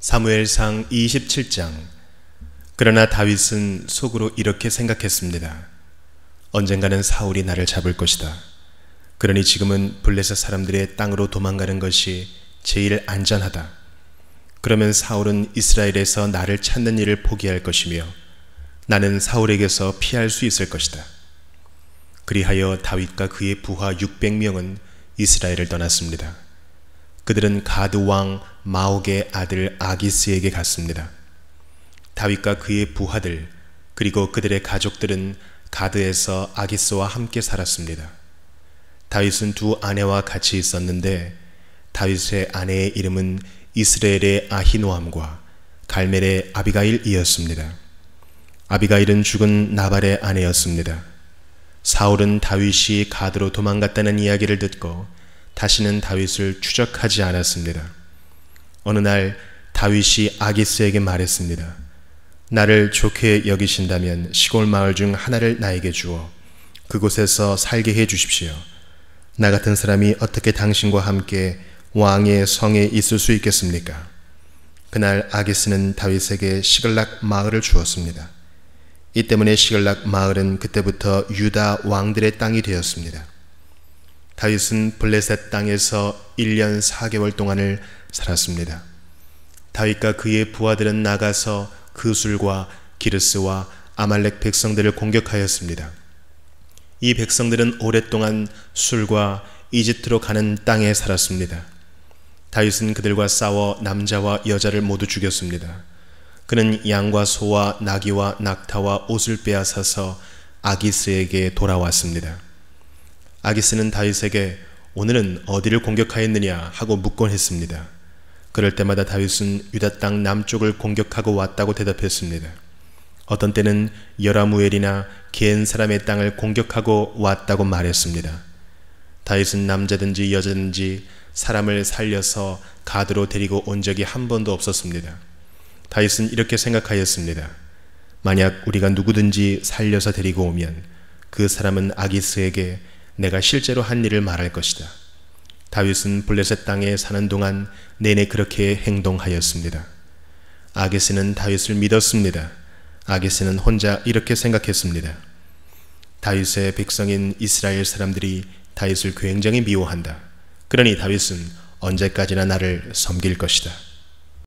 사무엘상 27장 그러나 다윗은 속으로 이렇게 생각했습니다. 언젠가는 사울이 나를 잡을 것이다. 그러니 지금은 블레셋 사람들의 땅으로 도망가는 것이 제일 안전하다. 그러면 사울은 이스라엘에서 나를 찾는 일을 포기할 것이며 나는 사울에게서 피할 수 있을 것이다. 그리하여 다윗과 그의 부하 600명은 이스라엘을 떠났습니다. 그들은 가드 왕 마옥의 아들 아기스에게 갔습니다. 다윗과 그의 부하들 그리고 그들의 가족들은 가드에서 아기스와 함께 살았습니다. 다윗은 두 아내와 같이 있었는데 다윗의 아내의 이름은 이스라엘의 아히노함과 갈멜의 아비가일이었습니다. 아비가일은 죽은 나발의 아내였습니다. 사울은 다윗이 가드로 도망갔다는 이야기를 듣고 다시는 다윗을 추적하지 않았습니다. 어느 날 다윗이 아기스에게 말했습니다. 나를 좋게 여기신다면 시골 마을 중 하나를 나에게 주어 그곳에서 살게 해 주십시오. 나 같은 사람이 어떻게 당신과 함께 왕의 성에 있을 수 있겠습니까? 그날 아기스는 다윗에게 시글락 마을을 주었습니다. 이 때문에 시글락 마을은 그때부터 유다 왕들의 땅이 되었습니다. 다윗은 블레셋 땅에서 1년 4개월 동안을 살았습니다. 다윗과 그의 부하들은 나가서 그술과 기르스와 아말렉 백성들을 공격하였습니다. 이 백성들은 오랫동안 술과 이집트로 가는 땅에 살았습니다. 다윗은 그들과 싸워 남자와 여자를 모두 죽였습니다. 그는 양과 소와 나귀와 낙타와 옷을 빼앗아서 아기스에게 돌아왔습니다. 아기스는 다윗에게 오늘은 어디를 공격하였느냐 하고 묻곤 했습니다. 그럴 때마다 다윗은 유다 땅 남쪽을 공격하고 왔다고 대답했습니다. 어떤 때는 여라무엘이나 겐 사람의 땅을 공격하고 왔다고 말했습니다. 다윗은 남자든지 여자든지 사람을 살려서 가드로 데리고 온 적이 한 번도 없었습니다. 다윗은 이렇게 생각하였습니다. 만약 우리가 누구든지 살려서 데리고 오면 그 사람은 아기스에게 내가 실제로 한 일을 말할 것이다. 다윗은 블레셋 땅에 사는 동안 내내 그렇게 행동하였습니다. 아게스는 다윗을 믿었습니다. 아게스는 혼자 이렇게 생각했습니다. 다윗의 백성인 이스라엘 사람들이 다윗을 굉장히 미워한다. 그러니 다윗은 언제까지나 나를 섬길 것이다.